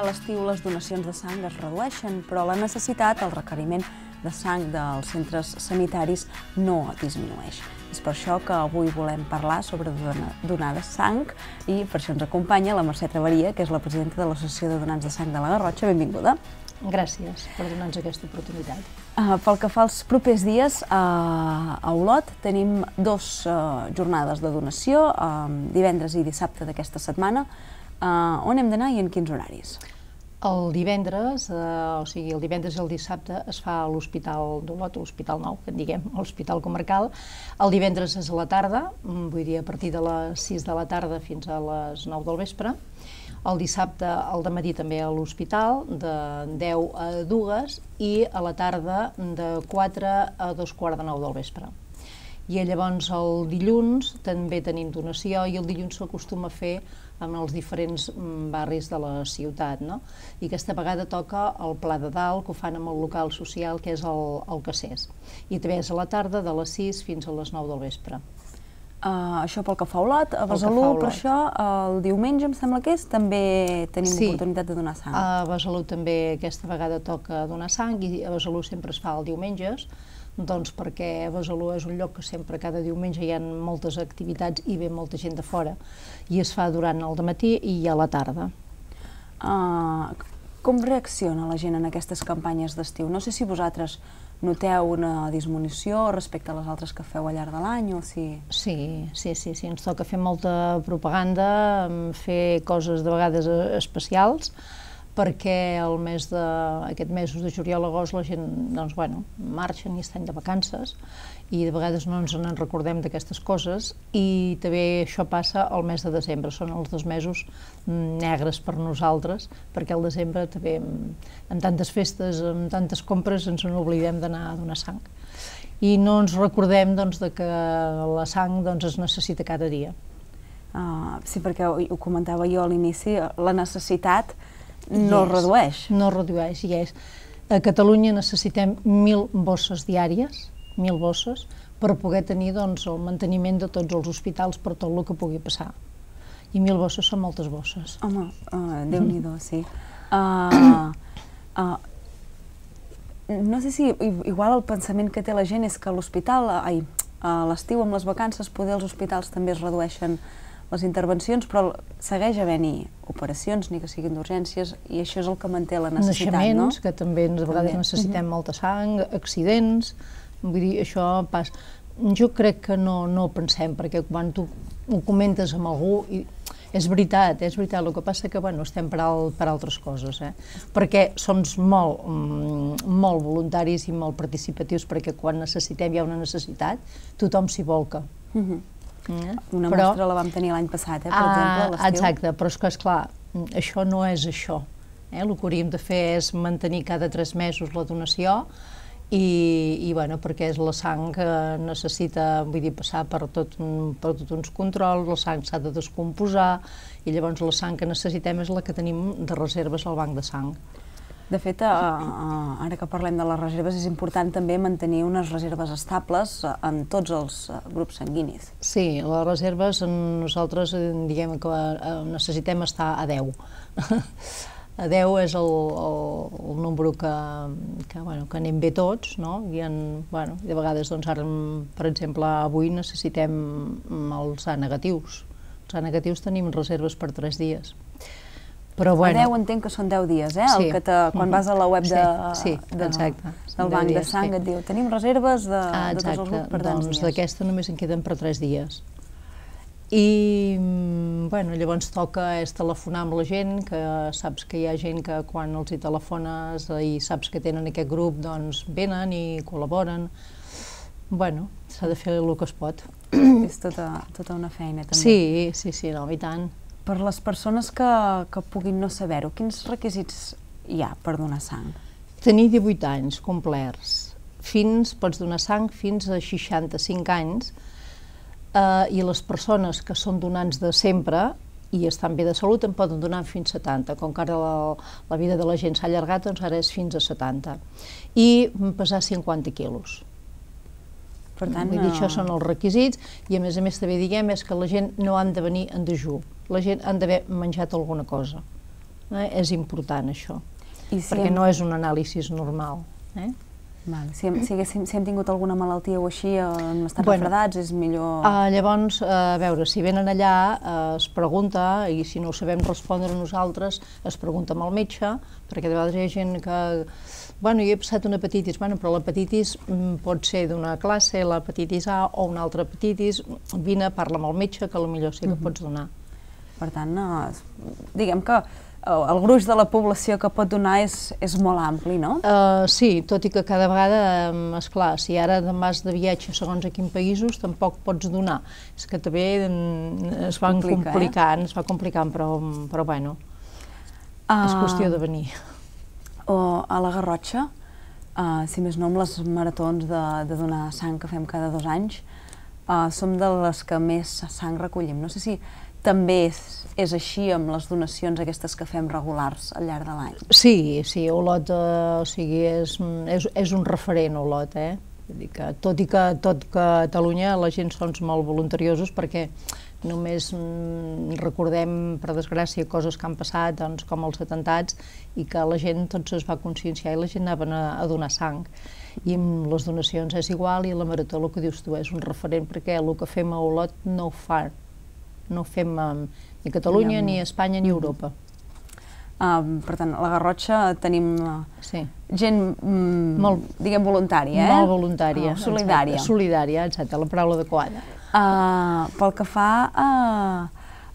A l'estiu les donacions de sang es redueixen, però la necessitat, el requeriment de sang dels centres sanitaris no disminueix. És per això que avui volem parlar sobre donar de sang i per això ens acompanya la Mercè Travaria, que és la presidenta de l'Associació de Donants de Sang de la Garrotxa. Benvinguda. Gràcies per donar-nos aquesta oportunitat. Uh, pel que fa als propers dies, uh, a Olot tenim dos uh, jornades de donació, uh, divendres i dissabte d'aquesta setmana. Uh, on hem d'anar i en quins horaris? El divendres, eh, o sigui, el divendres i el dissabte es fa a l'Hospital d'Olot, l'Hospital Nou, que en diguem, l'Hospital Comarcal. El divendres és a la tarda, mm, vull dir, a partir de les 6 de la tarda fins a les 9 del vespre. El dissabte al matí també a l'hospital, de 10 a 2, i a la tarda de 4 a 2 quarts de 9 del vespre i llavors el dilluns també tenim donació i el dilluns s'acostuma a fer en els diferents mm, barris de la ciutat. No? I aquesta vegada toca el Pla de Dalt, que ho fan amb el local social, que és el, el Cassés. I també és a la tarda, de les 6 fins a les 9 del vespre. Uh, això pel que fa a Olot, a Besalú, per això, el diumenge, em sembla que és, també tenim sí. oportunitat de donar sang. A Besalú també aquesta vegada toca donar sang i a Besalú sempre es fa el diumenges, doncs perquè Besalú és un lloc que sempre cada diumenge hi ha moltes activitats i ve molta gent de fora i es fa durant el matí i a la tarda. Uh, com reacciona la gent en aquestes campanyes d'estiu? No sé si vosaltres noteu una disminució respecte a les altres que feu al llarg de l'any o si... Sí, sí, sí, sí, ens toca fer molta propaganda, fer coses de vegades especials, perquè el mes de, aquest mesos de juliol agost la gent doncs, bueno, marxen i estan de vacances i de vegades no ens en recordem d'aquestes coses i també això passa al mes de desembre, són els dos mesos negres per nosaltres perquè al desembre també amb tantes festes, amb tantes compres ens n'oblidem d'anar a donar sang i no ens recordem doncs, de que la sang doncs, es necessita cada dia. Uh, sí, perquè ho, ho comentava jo a l'inici, la necessitat no es redueix. No redueix, i és. A Catalunya necessitem mil bosses diàries, mil bosses, per poder tenir doncs, el manteniment de tots els hospitals per tot el que pugui passar. I mil bosses són moltes bosses. Home, uh, Déu-n'hi-do, sí. Uh, uh, no sé si igual el pensament que té la gent és que l'hospital, ai, a l'estiu amb les vacances, poder els hospitals també es redueixen les intervencions, però segueix havent-hi operacions, ni que siguin d'urgències, i això és el que manté la necessitat, Naixements, no? que també a vegades també. necessitem uh -huh. molta sang, accidents, vull dir, això passa. Jo crec que no, no ho pensem, perquè quan tu ho comentes amb algú, i és veritat, és veritat, el que passa que bueno, estem per, al, per altres coses, eh? perquè som molt, mm, molt voluntaris i molt participatius, perquè quan necessitem, hi ha una necessitat, tothom s'hi volca. Uh -huh. Mm. Una però, mostra la vam tenir l'any passat, eh, per ah, exemple, a Exacte, però és que, esclar, això no és això. Eh? El que hauríem de fer és mantenir cada tres mesos la donació i, i bueno, perquè és la sang que necessita vull dir, passar per, tot, per tots uns controls, la sang s'ha de descomposar i llavors la sang que necessitem és la que tenim de reserves al banc de sang. De fet, a, a, ara que parlem de les reserves, és important també mantenir unes reserves estables en tots els grups sanguinis. Sí, les reserves nosaltres diguem que necessitem estar a 10. a 10 és el, el, el número que, que, bueno, que anem bé tots, no? I en, bueno, de vegades, doncs, ara, per exemple, avui necessitem els A negatius. Els A negatius tenim reserves per 3 dies. Però bueno. A 10 entenc que són 10 dies, eh? Sí. El que te, quan mm-hmm. vas a la web de, sí, sí, de, exacte. del banc dies, de sang sí. et diu tenim reserves de, ah, de tots els grups per doncs dies. d'aquesta només en queden per 3 dies. I, mm, bueno, llavors toca és telefonar amb la gent, que saps que hi ha gent que quan els hi telefones i saps que tenen aquest grup, doncs venen i col·laboren. Bueno, s'ha de fer el que es pot. És tota, tota una feina, també. Sí, sí, sí, no, i tant. Per les persones que, que puguin no saber-ho, quins requisits hi ha per donar sang? Tenir 18 anys complerts. Fins, pots donar sang fins a 65 anys eh, i les persones que són donants de sempre i estan bé de salut en poden donar fins a 70, com que ara la, la vida de la gent s'ha allargat, doncs ara és fins a 70. I pesar 50 quilos. Per tant, Vull dir, no... això són els requisits i a més a més també diguem és que la gent no han de venir en dejú, la gent han d'haver menjat alguna cosa. eh, és important això, I si perquè hem, no és un anàlisi normal. Eh? Vale. Si, hem, si, haguéssim, si hem tingut alguna malaltia o així, eh, hem estat Bueno. refredats, és millor... Uh, llavors, uh, a veure, si venen allà, uh, es pregunta, i si no ho sabem respondre nosaltres, es pregunta amb el metge, perquè de vegades hi ha gent que... Bueno, jo he passat una hepatitis, bueno, però l'hepatitis mm, pot ser d'una classe, l'hepatitis A o una altra hepatitis, vine, parla amb el metge, que millor sí que pots donar. Per tant, eh, diguem que el gruix de la població que pot donar és, és molt ampli, no? Uh, sí, tot i que cada vegada, um, esclar, si ara te'n vas de viatge segons a quins països, tampoc pots donar. És que també mm, es van Complica, eh? complicant, es va complicant, però, però bueno, és Ah, qüestió de venir. O a la Garrotxa, uh, si més no amb les maratons de, de donar sang que fem cada dos anys, uh, som de les que més sang recollim. No sé si també és, és així amb les donacions aquestes que fem regulars al llarg de l'any. Sí, sí, Olot, eh, o sigui, és, és, és un referent, Olot, eh? Vull dir que, tot i que tot Catalunya la gent són molt voluntariosos perquè només mm, recordem, per desgràcia, coses que han passat, doncs, com els atentats, i que la gent tots es va conscienciar i la gent anava a, a donar sang. I amb les donacions és igual i la marató, el que dius tu, és un referent perquè el que fem a Olot no ho fa, no fem eh, ni Catalunya, Ni amb- ni Espanya, ni Europa. Uh, per tant, a la Garrotxa tenim uh, Sí. gent, mm, Molt- diguem, voluntària, eh? Molt voluntària. Ah, solidària. Exacte, solidària, exacte, la paraula adequada. Uh, pel que fa a,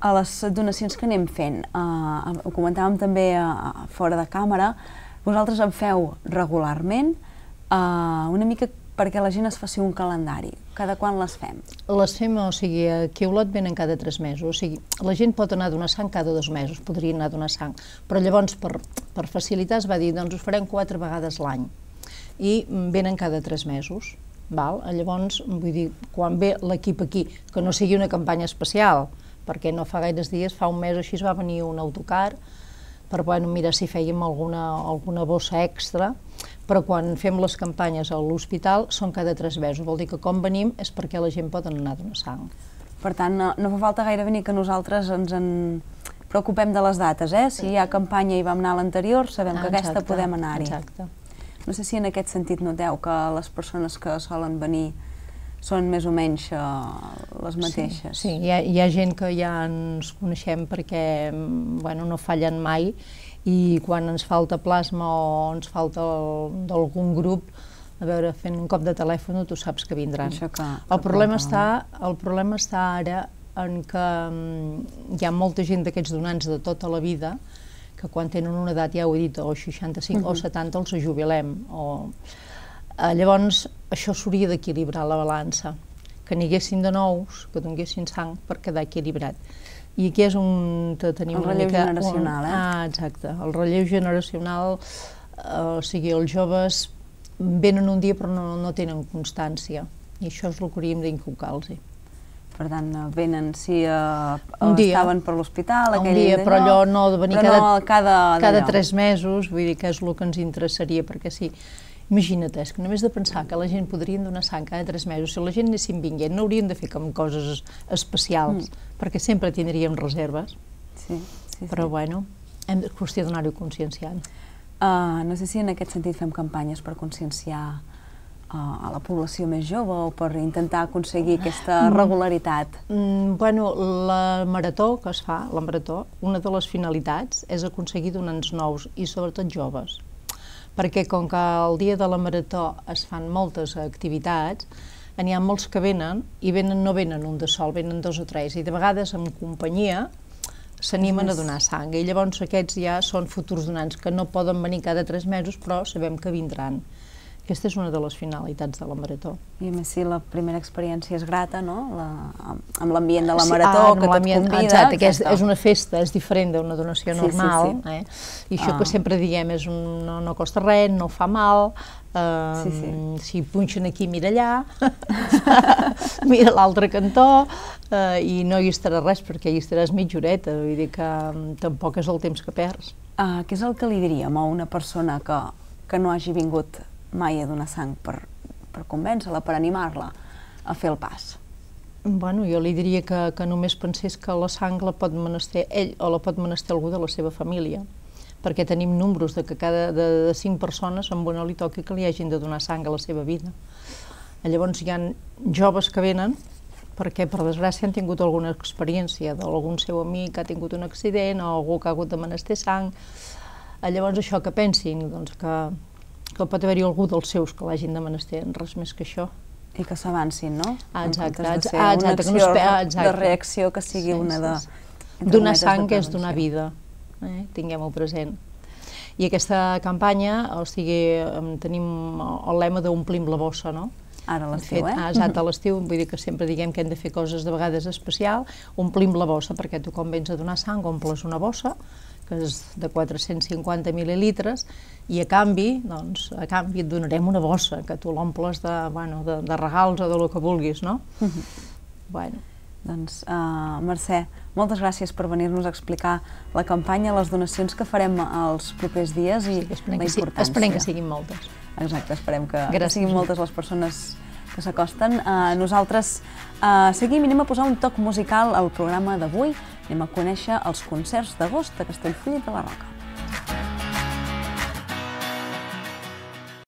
a les donacions que anem fent, uh, ho comentàvem també uh, fora de càmera, vosaltres en feu regularment, uh, una mica perquè la gent es faci un calendari. Cada quan les fem? Les fem, o sigui, aquí a Olot venen cada tres mesos, o sigui, la gent pot anar a donar sang cada dos mesos, podria anar a donar sang, però llavors per, per facilitar es va dir, doncs us farem quatre vegades l'any, i mm, venen cada tres mesos. Val? Llavors, vull dir, quan ve l'equip aquí, que no sigui una campanya especial, perquè no fa gaires dies, fa un mes així, es va venir un autocar per bueno, mirar si fèiem alguna, alguna bossa extra, però quan fem les campanyes a l'hospital són cada tres mesos, vol dir que com venim és perquè la gent pot anar a donar sang. Per tant, no, no fa falta gaire venir que nosaltres ens en preocupem de les dates, eh? Si hi ha campanya i vam anar a l'anterior, sabem que aquesta Exacte, podem anar-hi. Exacte. No sé si en aquest sentit noteu que les persones que solen venir són més o menys uh, les mateixes. Sí, sí hi, ha, hi ha gent que ja ens coneixem perquè mm, bueno, no fallen mai i quan ens falta plasma o ens falta d'algun grup, a veure, fent un cop de telèfon tu saps que vindran. Això que- el, que problema està, el problema està ara en que mm, hi ha molta gent d'aquests donants de tota la vida que quan tenen una edat, ja ho he dit, o 65 o 70 els jubilem. O... Eh, llavors, això s'hauria d'equilibrar la balança, que n'hi haguessin de nous, que donguessin sang per quedar equilibrat. I aquí és on te tenim El una relleu mica... generacional, eh? Ah, exacte. El relleu generacional, eh, o sigui, els joves venen un dia però no, no tenen constància. I això és el que hauríem d'inculcar-los. Per tant, eh, venen, si uh, Un dia. estaven per l'hospital, un aquell dia, però allò no de venir cada, no cada, cada tres mesos, vull dir que és el que ens interessaria, perquè sí, imagina't, és que només de pensar que la gent podria donar sang cada tres mesos, si la gent anessin vinguent, no hauríem de fer com coses es- especials, perquè sempre tindríem reserves, Sí, sí, però sí. bueno, hem de qüestió d'anar-ho conscienciant. Uh, no sé si en aquest sentit fem campanyes per conscienciar uh, a la població més jove o per intentar aconseguir aquesta regularitat. Mm, bueno, la marató que es fa, la marató, una de les finalitats és aconseguir donants nous i sobretot joves. Perquè com que el dia de la marató es fan moltes activitats, n'hi ha molts que venen i venen, no venen un de sol, venen dos o tres, i de vegades en companyia s'animen a donar sang. I llavors aquests ja són futurs donants que no poden venir cada tres mesos, però sabem que vindran. Aquesta és una de les finalitats de la marató. I a més, si la primera experiència és grata, no? La, amb- amb l'ambient de la Sí, marató, ah, que tot convida. Exacte, que és, és una festa, és diferent d'una donació Sí, sí, normal. sí. Eh? I això Ah. que sempre diem és un, no, no costa res, no fa mal, eh, Sí, sí. si punxen aquí, mira allà, mira l'altre cantó, eh, i no hi estarà res perquè hi estaràs mitja horeta, vull dir que mm, tampoc és el temps que perds. Uh, què és el que li diríem a una persona que, que no hagi vingut mai a donar sang per, per convèncer-la, per animar-la a fer el pas? Bueno, jo li diria que, que només pensés que la sang la pot menester ell o la pot menester algú de la seva família. perquè tenim números de que cada de, de cinc persones amb una li toqui que li hagin de donar sang a la seva vida. Llavors hi ha joves que venen perquè per desgràcia han tingut alguna experiència d'algun seu amic que ha tingut un accident o algú que ha hagut de menester sang. Llavors això que pensin, doncs que, que pot haver-hi algú dels seus que l'hagin de menester, res més que això. I que s'avancin, no? Ah, exacte, en exacte, una exacte, acció que no es pe- exacte. de reacció que sigui Sí, una de... sí, Donar cometes, de sang és donar vida, eh? tinguem-ho present. I aquesta campanya, o sigui, tenim el lema d'omplim la bossa, no? Ara a De l'estiu, eh? ah, Exacte, a l'estiu, vull dir que sempre diguem que hem de fer coses de vegades especial, omplim la bossa, perquè tu quan vens a donar sang omples una bossa, que és de 450 mil·lilitres, i a canvi, doncs, a canvi et donarem una bossa, que tu l'omples de, bueno, de, de regals o de lo que vulguis, no? bueno, Doncs, uh, Mercè, moltes gràcies per venir-nos a explicar la campanya, les donacions que farem els propers dies i esperem la que, sí, importància. esperem que siguin moltes. Exacte, esperem que, que siguin moltes les persones que s'acosten. Uh, nosaltres uh, seguim i anem a posar un toc musical al programa d'avui. Anem a conèixer els concerts d'agost de Castellfollit de la Roca.